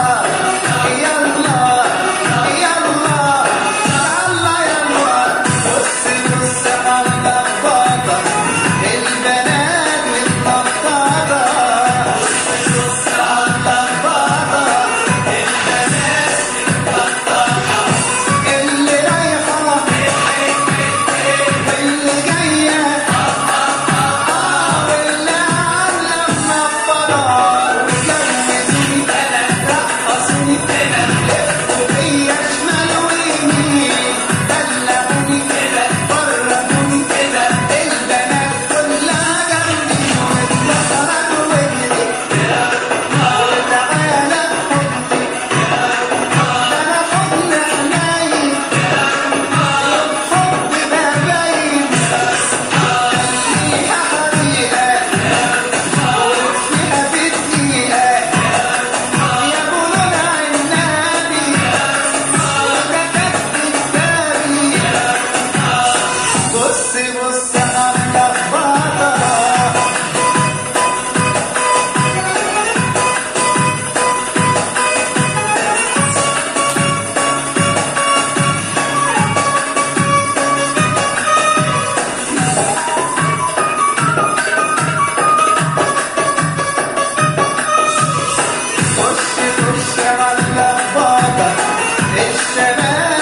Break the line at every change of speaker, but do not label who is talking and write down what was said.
아. sevmez.